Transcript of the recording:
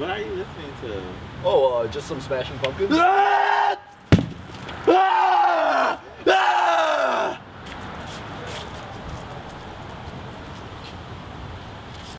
What are you listening to? Oh, uh, just some Smashing Pumpkins.